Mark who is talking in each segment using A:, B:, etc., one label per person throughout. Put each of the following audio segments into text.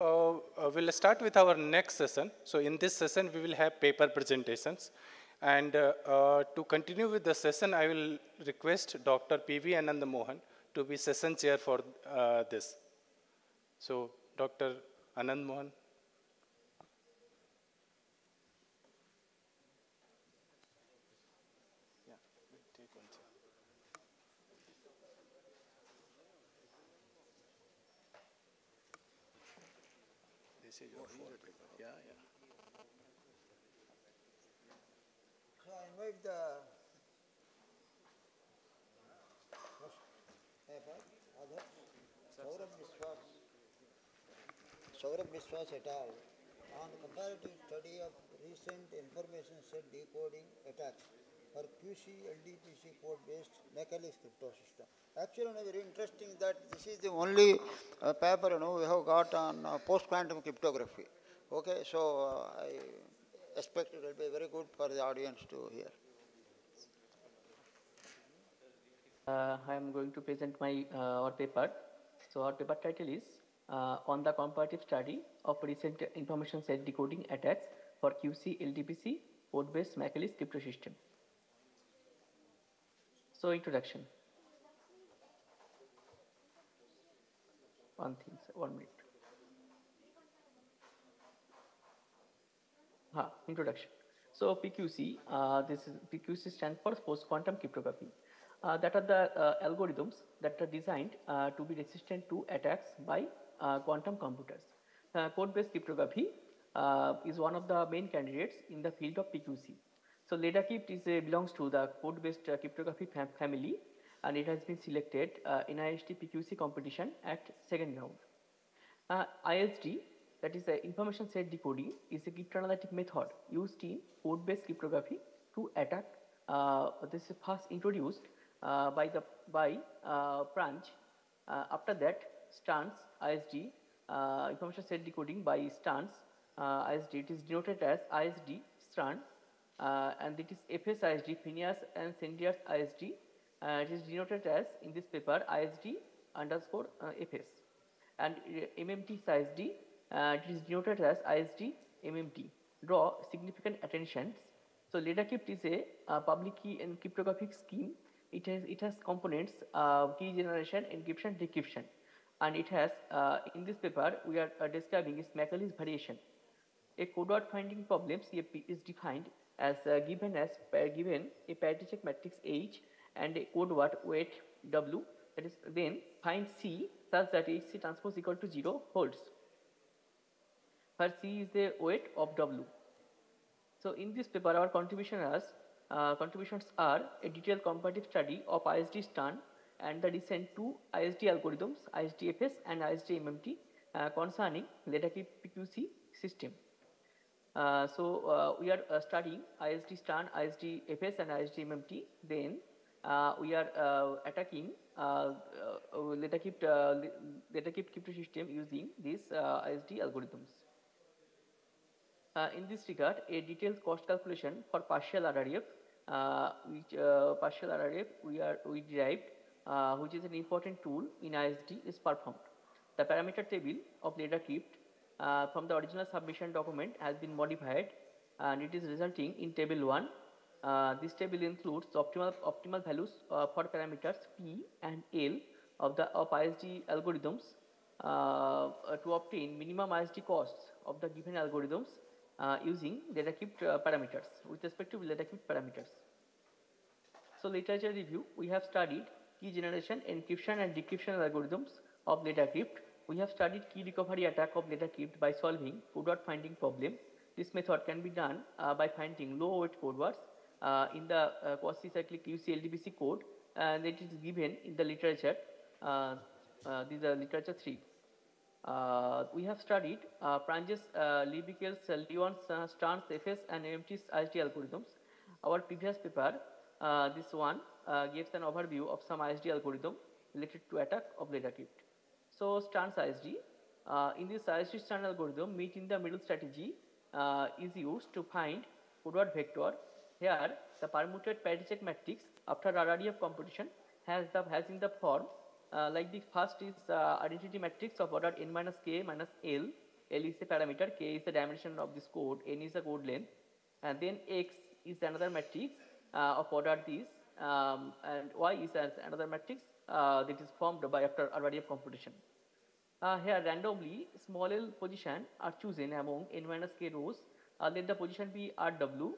A: Uh, uh, we'll start with our next session. So in this session, we will have paper presentations. And uh, uh, to continue with the session, I will request Dr. P.V. Anand Mohan to be session chair for uh, this. So Dr. Anand Mohan. Yeah, take one chair. This is your phone. Yeah, yeah.
B: So I invite the paper, others, Sourabh Biswas, Sourabh Biswas et al. on comparative study of recent information set decoding attacks for QC LDPC code based McEliece crypto system. Actually, you know, very interesting that this is the only uh, paper you know we have got on uh, post quantum cryptography. Okay, so uh, I expect it will be very good for the audience to hear.
C: Uh, I am going to present my uh, our paper. So our paper title is uh, on the comparative study of recent information set decoding attacks for QC LDPC code-based McEliece crypto system. So introduction. One thing, one minute. Ha, introduction. So PQC, uh, this is PQC stands for post-quantum cryptography. Uh, that are the uh, algorithms that are designed uh, to be resistant to attacks by uh, quantum computers. Uh, Code-based cryptography is one of the main candidates in the field of PQC. So LedaCrypt is a, belongs to the code-based uh, cryptography fam- family and it has been selected uh, in NIST PQC competition at second round. Uh, ISD, that is the information set decoding, is a cryptanalytic method used in code-based cryptography to attack. Uh, this is first introduced uh, by the by uh, after that, Stern's ISD, information set decoding by Stern's ISD. It is denoted as ISD Stern, uh, and it is FS ISD Finiasz and Sendrier's ISD. Uh, it is denoted as in this paper ISD underscore uh, FS and uh, MMT size D, uh, it is denoted as ISD MMT. Draw significant attentions. So LedaCrypt is a public key and cryptographic scheme. It has it has components uh, key generation, encryption, decryption, and it has in this paper we are describing its McEliece's variation. A code word finding problem CFP is defined as uh, given as pa- given a parity check matrix H and a code word weight W that is then find C such that HC transpose equal to 0 holds where C is the weight of W. So in this paper our contribution is, uh, contributions are a detailed comparative study of ISD Stern and the recent two ISD algorithms ISDFS and ISD MMT uh, concerning LedaCrypt PQC system. Uh, so uh, we are uh, studying ISD Stern, ISD FS and ISD MMT. Then we are attacking LedaCrypt, uh, Le- crypto system using these ISD algorithms. In this regard, a detailed cost calculation for partial RREF, uh, which uh, partial RREF we are we derived, uh, which is an important tool in ISD, is performed. The parameter table of LedaCrypt uh, from the original submission document has been modified, and it is resulting in table one. Uh, this table includes optimal optimal values uh, for parameters P and L of the of ISD algorithms uh, to obtain minimum ISD costs of the given algorithms uh, using LedaCrypt uh, parameters with respect to LedaCrypt parameters. So literature review, we have studied key generation, encryption and decryption algorithms of LedaCrypt. We have studied key recovery attack of data LedaCrypt by solving code word finding problem. This method can be done uh, by finding low weight code words uh, in the uh, quasi-cyclic QC LDPC code and it is given in the literature. Uh, uh, these are literature 3. Uh, we have studied uh, Pranges, uh, Lee-Brickell's, uh, Leon's, uh, FS and MMT's ISD algorithms. Our previous paper, uh, this one, uh, gives an overview of some ISD algorithm related to attack of LedaCrypt. So Stern's ISD, uh, in this ISD Stern algorithm, meet in the middle strategy uh, is used to find code word vector. Here, the permuted parity check matrix after RREF computation has the has in the form uh, like the first is uh, identity matrix of order n minus k minus l. L is a parameter, K is the dimension of this code, N is the code length, and then X is another matrix uh, of order this, um, and Y is another matrix uh, that is formed by after RREF computation. Uh, here randomly small l position are chosen among n minus k rows. Uh, let the position be Rw.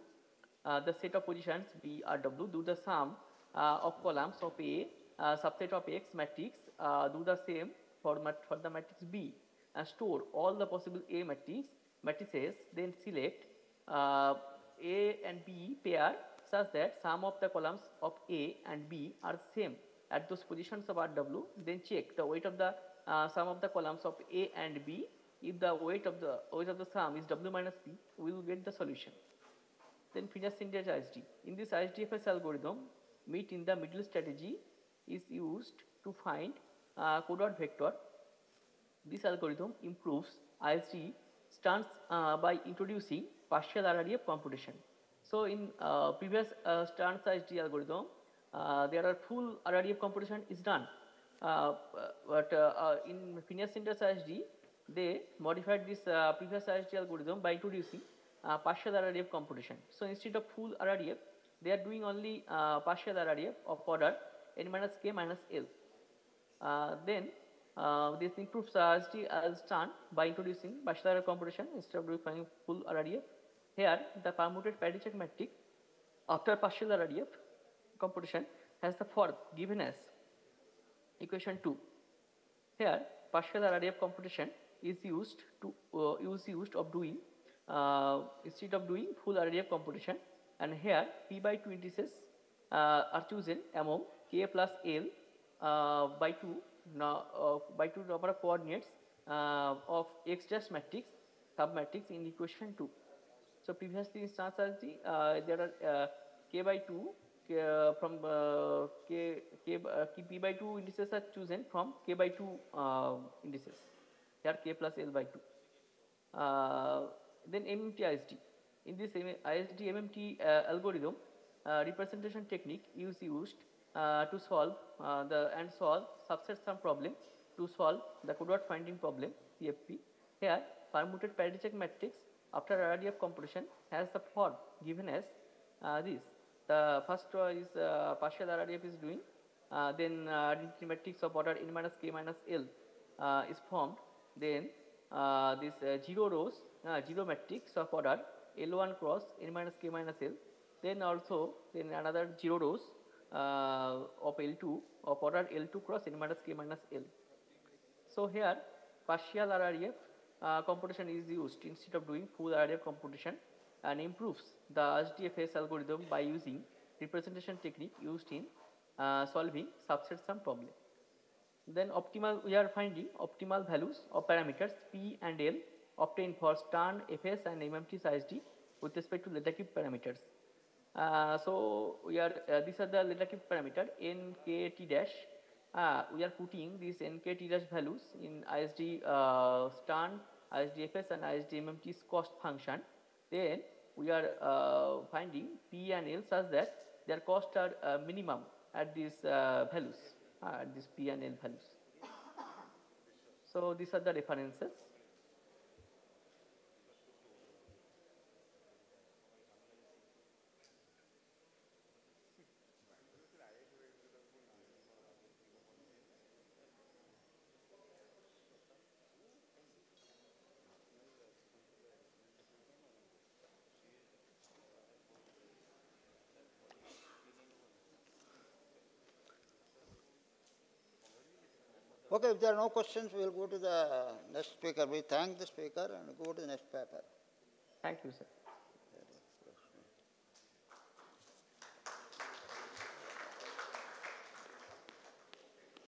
C: Uh, the set of positions be Rw. Do the sum uh, of columns of A uh, subset of X matrix. Uh, do the same for mat for the matrix B and store all the possible A matrix matrices. Then select A and B pair such that sum of the columns of A and B are same at those positions of Rw. Then check the weight of the uh, sum of the columns of A and B. If the weight of the weight of the sum is W minus P, we will get the solution. Then Finiasz syntax ISD. In this ISDFS algorithm, meet in the middle strategy is used to find uh, coded vector. This algorithm improves ISD stance uh, by introducing partial RREF computation. So in uh, previous uh, ISD algorithm, there are full RREF computation is done. Uh, but uh, uh, in Finiasz syntax ISD, they modified this uh, previous ISD algorithm by introducing uh, partial RREF computation. So instead of full RREF, they are doing only uh, partial RREF of order n minus k minus l. Uh, then uh, this improves RSD as done by introducing partial RREF computation instead of doing full RREF. Here, the permuted parity check matrix after partial RREF computation has the form given as equation 2. Here, partial array of computation is used to uh, use used of doing uh, instead of doing full array of computation and here p by 2 indices uh, are chosen among k plus l uh, by 2 now, uh, by 2 number of coordinates uh, of x dash matrix submatrix in equation 2. So previously in RSD, uh, there are uh, k by 2 k, uh, from uh, k, k, uh, k p by 2 indices are chosen from k by 2 uh, indices. Here k plus l by 2. Uh, then MMT ISD. In this ISD MMT uh, algorithm, uh, representation technique is used uh, to solve uh, the and solve subset sum problem to solve the codeword finding problem CFP. Here, permuted parity check matrix after RREF computation has the form given as uh, this. The first uh, is uh, partial RREF is doing, uh, then uh, identity matrix of order n minus k minus l is formed. Then this zero rows, zero matrix of order L1 cross n minus k minus l. Then also then another zero rows of L2 of order L2 cross n minus k minus l. So here partial RREF uh, computation is used instead of doing full RREF computation and improves the HDFS algorithm by using representation technique used in uh, solving subset sum problem. Then optimal, we are finding optimal values of parameters P and L obtained for Stern, FS and MMT ISD with respect to cube parameters. Uh, so we are, uh, these are the cube parameter n, k, t dash. Uh, we are putting these n, k, t dash values in ISD uh, Stern, ISD FS and ISD MMT's cost function. Then we are uh, finding P and L such that their costs are uh, minimum at these uh, values, uh, at these P and L values. So these are the references.
B: Okay, if there are no questions, we will go to the next speaker. We thank the speaker and go to the next paper.
C: Thank you, sir.